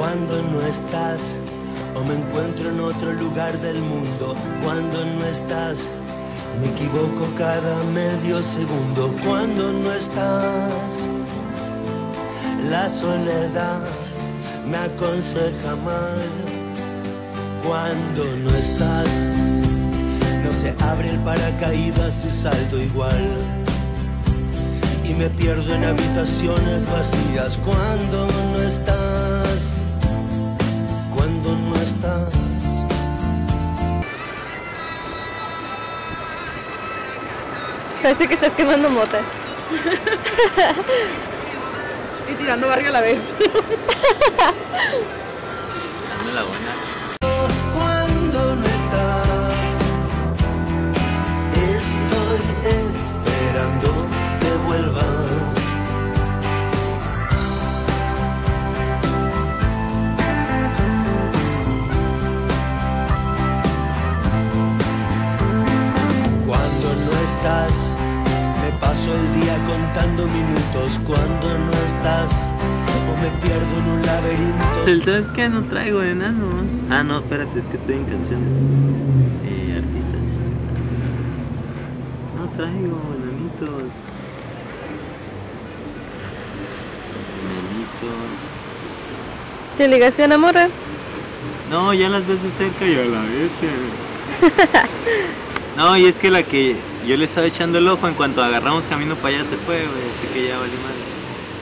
Cuando no estás, o me encuentro en otro lugar del mundo. Cuando no estás, me equivoco cada medio segundo. Cuando no estás, la soledad me aconseja mal. Cuando no estás, no se abre el paracaídas y salto igual. Y me pierdo en habitaciones vacías cuando no estás. Parece que estás quemando mota. Y tirando barrio a la vez. Dame la buena. Cuando no estás, estoy esperando que vuelvas. Estás, me paso el día contando minutos. Cuando no estás, o me pierdo en un laberinto. ¿Sabes qué? No traigo enanos. Ah, no, espérate, es que estoy en canciones. Eh, artistas. No traigo enanitos. Enanitos. ¿Qué ligación, amor? No, ya las ves de cerca y a la bestia. No, y es que la que yo le estaba echando el ojo en cuanto agarramos camino para allá se fue, güey. Así que ya valió madre.